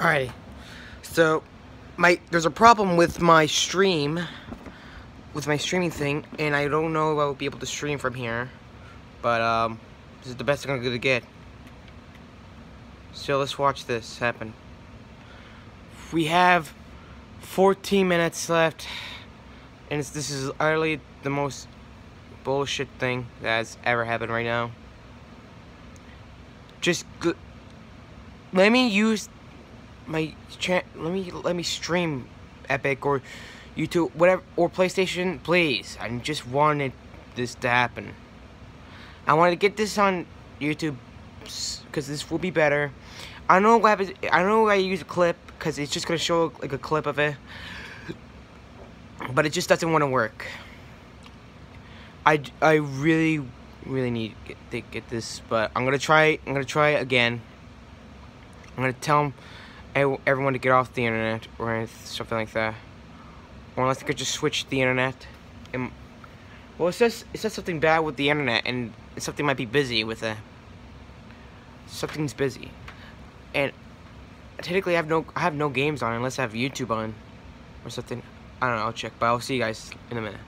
Alrighty. So, my there's a problem with my stream, with my streaming thing, and I don't know if I will be able to stream from here. But, um, this is the best I'm gonna get. So let's watch this happen. We have 14 minutes left, and this is utterly the most bullshit thing that's ever happened right now. Just let me use my chat. Let me let me stream Epic or YouTube, whatever, or PlayStation, please. I just wanted this to happen. I wanted to get this on YouTube because this will be better. I don't know what happens. I know why I use a clip because it's just gonna show like a clip of it, but it just doesn't want to work. I I really really need to get, to get this, but I'm gonna try. I'm gonna try again. I'm gonna tell everyone to get off the internet or something like that. Or unless they could just switch the internet. And, well, it says it says something bad with the internet, and something might be busy with it. Something's busy, and technically I have no I have no games on unless I have YouTube on or something. I don't know. I'll check, but I'll see you guys in a minute.